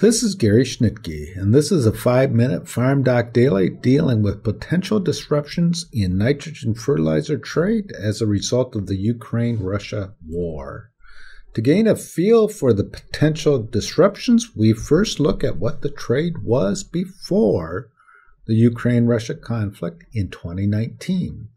This is Gary Schnitkey, and this is a five minute Farm Doc Daily dealing with potential disruptions in nitrogen fertilizer trade as a result of the Ukraine Russia war. To gain a feel for the potential disruptions, we first look at what the trade was before the Ukraine Russia conflict in 2019.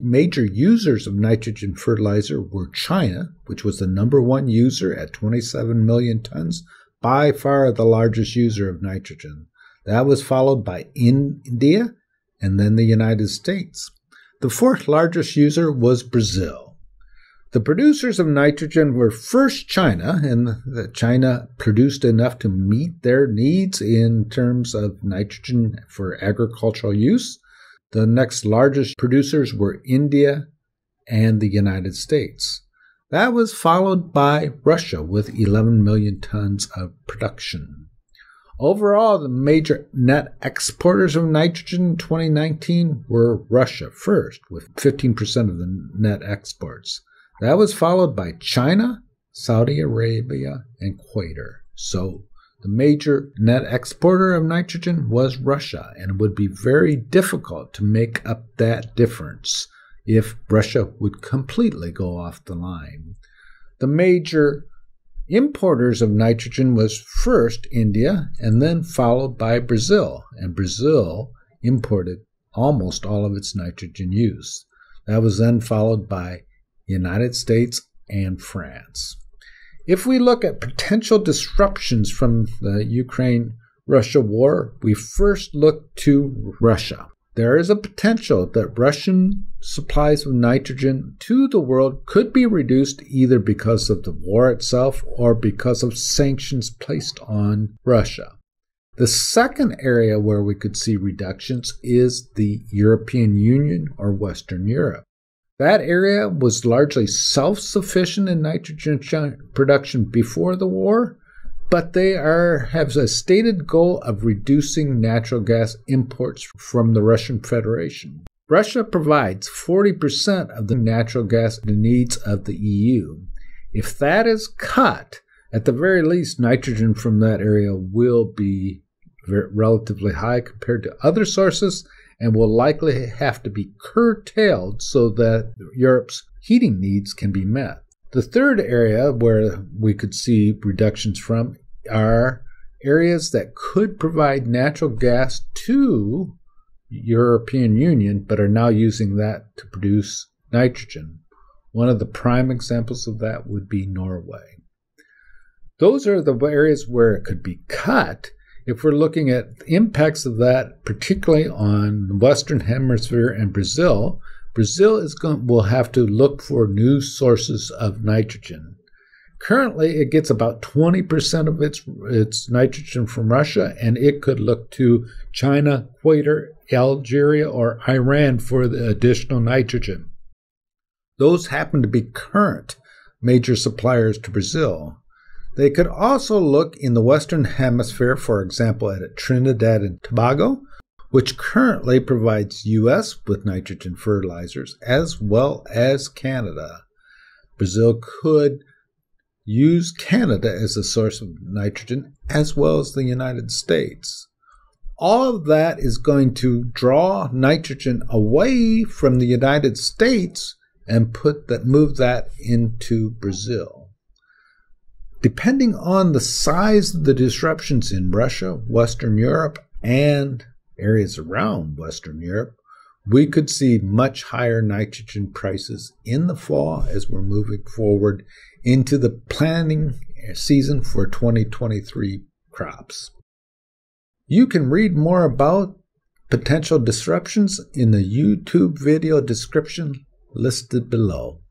Major users of nitrogen fertilizer were China, which was the number one user at 27 million tons by far the largest user of nitrogen. That was followed by India and then the United States. The fourth largest user was Brazil. The producers of nitrogen were first China, and China produced enough to meet their needs in terms of nitrogen for agricultural use. The next largest producers were India and the United States. That was followed by Russia with 11 million tons of production. Overall, the major net exporters of nitrogen in 2019 were Russia first, with 15% of the net exports. That was followed by China, Saudi Arabia, and Qatar. So the major net exporter of nitrogen was Russia, and it would be very difficult to make up that difference if Russia would completely go off the line. The major importers of nitrogen was first India and then followed by Brazil, and Brazil imported almost all of its nitrogen use. That was then followed by United States and France. If we look at potential disruptions from the Ukraine Russia war, we first look to Russia there is a potential that Russian supplies of nitrogen to the world could be reduced either because of the war itself or because of sanctions placed on Russia. The second area where we could see reductions is the European Union or Western Europe. That area was largely self sufficient in nitrogen production before the war, but they are have a stated goal of reducing natural gas imports from the Russian Federation. Russia provides 40% of the natural gas needs of the EU. If that is cut, at the very least, nitrogen from that area will be relatively high compared to other sources and will likely have to be curtailed so that Europe's heating needs can be met. The third area where we could see reductions from are areas that could provide natural gas to European Union but are now using that to produce nitrogen. One of the prime examples of that would be Norway. Those are the areas where it could be cut if we're looking at impacts of that, particularly on the Western Hemisphere and Brazil. Brazil is going will have to look for new sources of nitrogen. Currently, it gets about 20% of its, its nitrogen from Russia, and it could look to China, Qatar, Algeria, or Iran for the additional nitrogen. Those happen to be current major suppliers to Brazil. They could also look in the Western Hemisphere, for example, at Trinidad and Tobago, which currently provides U.S. with nitrogen fertilizers, as well as Canada. Brazil could use Canada as a source of nitrogen as well as the United States. All of that is going to draw nitrogen away from the United States and put that move that into Brazil. Depending on the size of the disruptions in Russia, Western Europe, and areas around Western Europe, we could see much higher nitrogen prices in the fall as we're moving forward into the planting season for 2023 crops. You can read more about potential disruptions in the YouTube video description listed below.